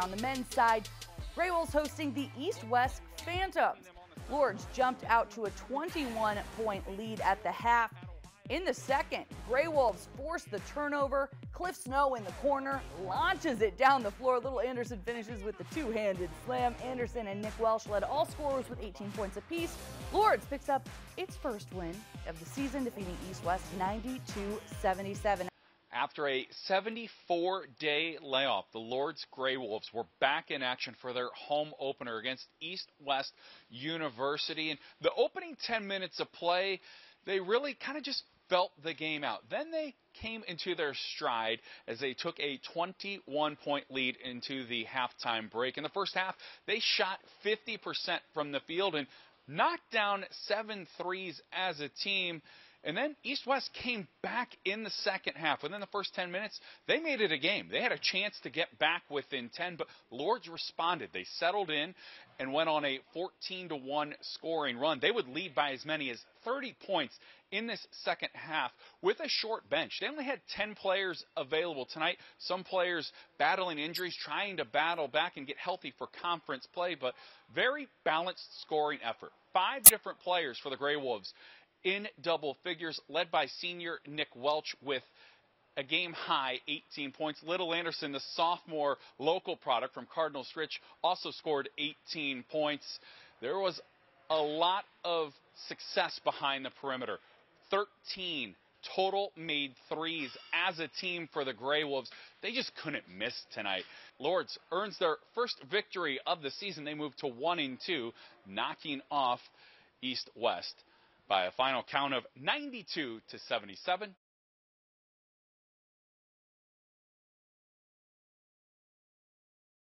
On the men's side, Gray Wolves hosting the East West Phantoms. Lourdes jumped out to a 21 point lead at the half. In the second, Gray Wolves forced the turnover. Cliff Snow in the corner launches it down the floor. Little Anderson finishes with the two handed slam. Anderson and Nick Welsh led all scorers with 18 points apiece. Lourdes picks up its first win of the season, defeating East West 92 77. After a 74 day layoff, the Lourdes Gray Wolves were back in action for their home opener against East West University. And the opening 10 minutes of play, they really kind of just felt the game out. Then they came into their stride as they took a 21 point lead into the halftime break. In the first half, they shot 50% from the field and knocked down seven threes as a team. And then East West came back in the second half. Within the first 10 minutes, they made it a game. They had a chance to get back within 10, but Lourdes responded. They settled in and went on a 14 to 1 scoring run. They would lead by as many as 30 points in this second half with a short bench. They only had 10 players available tonight. Some players battling injuries, trying to battle back and get healthy for conference play, but very balanced scoring effort. Five different players for the Gray Wolves in double figures, led by senior Nick Welch with a game high 18 points. Little Anderson, the sophomore local product from Cardinal Stritch, also scored 18 points. There was a lot of success behind the perimeter. 13 total made threes as a team for the Gray Wolves. They just couldn't miss tonight. Lourdes earns their first victory of the season. They move to 1 and 2, knocking off East West by a final count of 92 to 77.